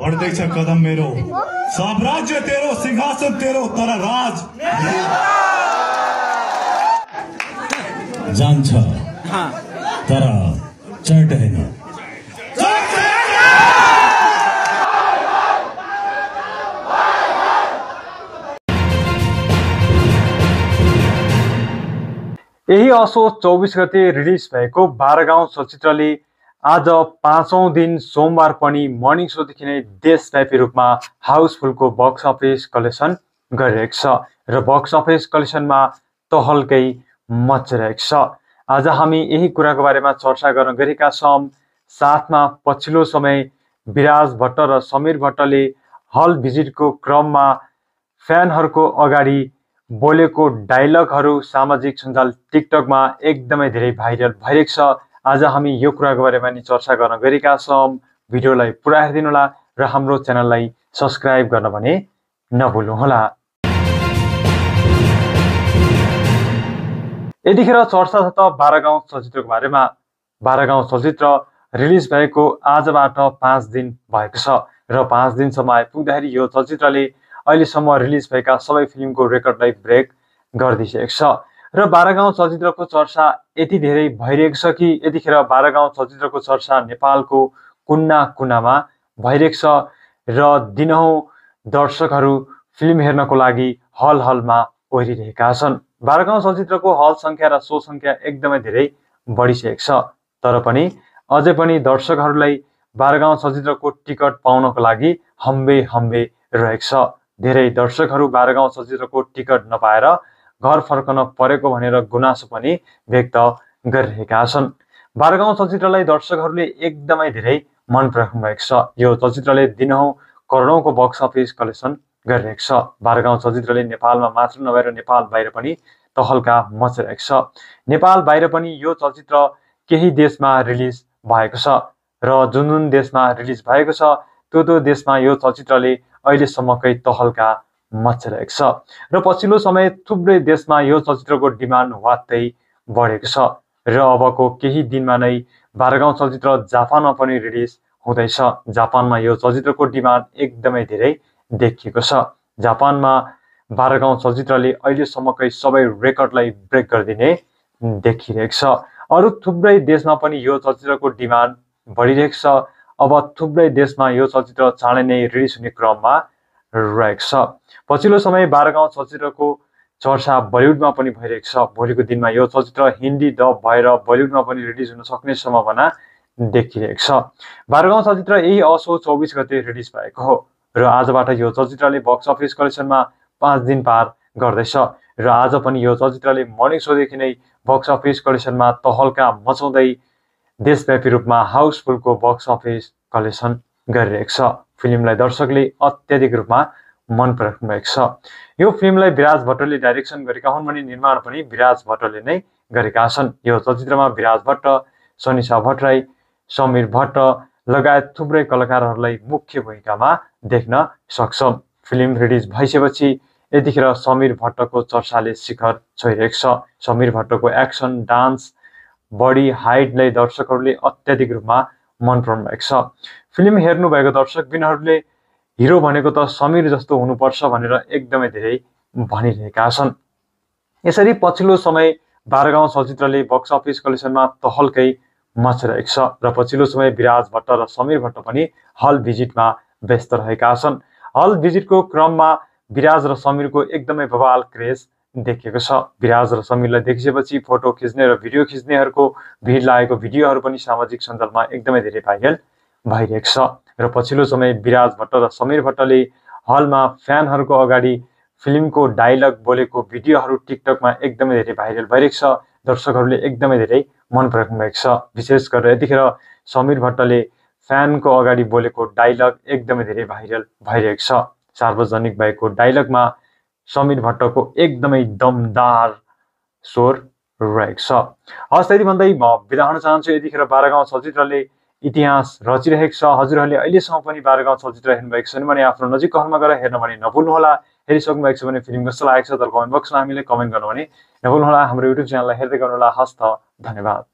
बढ्दैछ कदम मेरो। साम्राज्य तेरो सिंहासन तेरो तर राज। जान्छ। तर चढ्दैन। यही असोज चौबिस गते रिलिज भएको बाह्र गाउँ आज पाँचौँ दिन सोमबार पनि मर्निङ सोदेखि नै देशव्यापी रूपमा हाउसफुलको बक्स अफिस कलेक्सन गरिरहेको छ र बक्स अफिस कलेक्सनमा तहल्कै मचिरहेको छ। आज हामी यही कुराको बारेमा चर्चा गर्न गरेका छौँ। साथमा पछिल्लो समय विराज भट्ट र समीर भट्टले हल भिजिटको क्रममा फ्यानहरूको अगाडि बोलेको डायलगहरू सामाजिक सञ्जाल टिकटकमा एकदमै धेरै भाइरल भइरहेको छ। आज हामी यो कुराको बारेमा नि चर्चा गर्न गएका छौँ। भिडियोलाई पुरा हेरिदिनुहोला र हाम्रो च्यानललाई सब्सक्राइब गर्न भने नभुल्नुहोला। यतिखेर चर्चा छ त बाह्र गाउँ चलचित्रको बारेमा बाह्र गाउँ चलचित्र रिलिज भएको आजबाट पाँच दिन भएको छ र पाँच दिनसम्म आइपुग्दाखेरि यो चलचित्रले अहिलेसम्म रिलिज भएका सबै फिल्मको रेकर्डलाई ब्रेक गरिदिइसकेको छ। र बाह्र गाउँ चलचित्रको चर्चा यति धेरै भइरहेको छ कि यतिखेर बाह्र गाउँ चलचित्रको चर्चा नेपालको कुन्ना कुनामा भइरहेको छ र दिनहुँ दर्शकहरू फिल्म हेर्नको लागि हल हलमा ओहिरिरहेका छन्। बाह्र गाउँ चलचित्रको हल सङ्ख्या र सो सङ्ख्या एकदमै धेरै बढिसकेको छ। तर पनि अझै पनि दर्शकहरूलाई बाह्र गाउँ चलचित्रको टिकट पाउनको लागि हम्बे हम्बे रहेको छ। धेरै दर्शकहरू बाह्र गाउँ चलचित्रको टिकट नपाएर घर फर्कन परेको भनेर गुनासो पनि व्यक्त गरिरहेका छन्। बाह्र गाउँ चलचित्रलाई दर्शकहरूले एकदमै धेरै मन पराउनु भएको छ। यो चलचित्रले दिनहुँ करोडौँको बक्स अफिस कलेक्सन गरिरहेको छ। बाह्र गाउँ चलचित्रले नेपालमा मात्र नभएर नेपाल बाहिर पनि तहल्का मचिरहेको छ। नेपाल बाहिर पनि यो चलचित्र केही देशमा रिलिज भएको छ र जुन जुन देशमा रिलिज भएको छ त्यो त्यो देशमा यो चलचित्रले अहिलेसम्मकै तहल्का मचिरहेको छ। र पछिल्लो समय थुप्रै देशमा यो चलचित्रको डिमान्ड वात्तै बढेको छ। र अबको केही दिनमा नै बाह्रगाउँ चलचित्र जापानमा पनि रिलिज हुँदैछ। जापानमा यो चलचित्रको डिमान्ड एकदमै धेरै देखिएको छ। जापानमा बाह्रगाउँ चलचित्रले अहिलेसम्मकै सबै रेकर्डलाई ब्रेक गरिदिने देखिरहेको छ। अरू थुप्रै देशमा पनि यो चलचित्रको डिमान्ड बढिरहेको छ। अब थुप्रै देशमा यो चलचित्र चाँडै नै रिलिज हुने क्रममा रहेको छ। पछिल्लो समय बाह्र गाउँ चलचित्रको चर्चा बलिउडमा पनि भइरहेको छ। भोलिको दिनमा यो चलचित्र हिन्दी डब भएर बलिउडमा पनि रिलिज हुन सक्ने सम्भावना देखिरहेको छ। बाह्र गाउँ चलचित्र यही असो चौबिस गते रिलिज भएको हो र आजबाट यो चलचित्रले बक्स अफिस कलेक्सनमा पाँच दिन पार गर्दैछ र आज पनि यो चलचित्रले मर्निङ सोदेखि नै बक्स अफिस कलेक्सनमा तहल्का मचाउँदै देशव्यापी रूपमा हाउसफुलको बक्स अफिस कलेक्सन गरिरहेको छ। फिल्मलाई दर्शकले अत्याधिक रूपमा मन पराउनु भएको छ। यो फिल्मलाई विराज भट्टले डाइरेक्सन गरेका हुन् भने निर्माण पनि विराज भट्टले नै गरेका छन्। यो चलचित्रमा विराज भट्ट सनिसा भट्टराई समीर भट्ट लगायत थुप्रै कलाकारहरूलाई मुख्य भूमिकामा देख्न सक्छौँ। फिल्म रिलिज भइसकेपछि यतिखेर समीर भट्टको चर्चाले शिखर छोइरहेको छ। समीर भट्टको एक्सन डान्स बडी हाइटलाई दर्शकहरूले अत्याधिक रूपमा मन पराउनु भएको छ। फिल्म हेर्नुभएको दर्शकबिनहरूले हिरो भनेको त समीर जस्तो हुनुपर्छ भनेर एकदमै धेरै भनिरहेका छन्। यसरी पछिल्लो समय बाह्रगाउँ चलचित्रले बक्स अफिस कलेक्सनमा तहल्कै मचिरहेको छ र पछिल्लो समय विराज भट्ट र समीर भट्ट पनि हल भिजिटमा व्यस्त रहेका छन्। हल भिजिटको क्रममा विराज र समीरको एकदमै बवाल क्रेज देखिएको छ। विराज र समीरलाई देखिसकेपछि फोटो खिच्ने र भिडियो खिच्नेहरूको भिड लागेको भिडियोहरू पनि सामाजिक सञ्जालमा एकदमै धेरै भाइरल भइरहेको छ। र पछिल्लो समय विराज भट्ट र समीर भट्टले हलमा फ्यानहरूको अगाडि फिल्मको डायलग बोलेको भिडियोहरू टिकटकमा एकदमै धेरै भाइरल भइरहेको छ। दर्शकहरूले एकदमै धेरै मन पराउनु भएको छ। विशेष गरेर यतिखेर समीर भट्टले फ्यानको अगाडि बोलेको डायलग एकदमै धेरै भाइरल भइरहेको छ। सार्वजनिक भएको डायलगमा समीर भट्टको एकदमै दमदार स्वर रहेको छ। हस् त्यति भन्दै म बिदा हुन चाहन्छु। यतिखेर बाह्र गाउँ चलचित्रले इतिहास रचिरहेको छ। हजुरहरूले अहिलेसम्म पनि बाह्रगाउँ चलचित्र हेर्नुभएको छ भने आफ्नो नजिकको हलमा गएर हेर्न भने नभुल्नुहोला हेरिसक्नु भएको छ भने फिल्म कस्तो लागेको छ तर कमेन्ट बक्समा हामीले कमेन्ट गर्नु भने नभुल्नुहोला। हाम्रो युट्युब च्यानललाई हेर्दै गर्नुहोला। हस्त धन्यवाद।